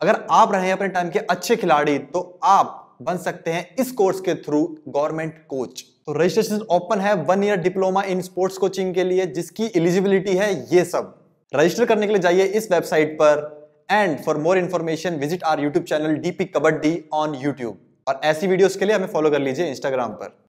अगर आप रहे अपने टाइम के अच्छे खिलाड़ी तो आप बन सकते हैं इस कोर्स के थ्रू गवर्नमेंट कोच तो रजिस्ट्रेशन ओपन है one year diploma in sports coaching के लिए, जिसकी एलिजिबिलिटी है ये सब. रजिस्टर करने के लिए जाइए इस वेबसाइट पर and for more information visit our YouTube channel DP Kabaddi on YouTube और ऐसी वीडियोस के लिए हमें फॉलो कर लीजिए इंस्टाग्राम पर.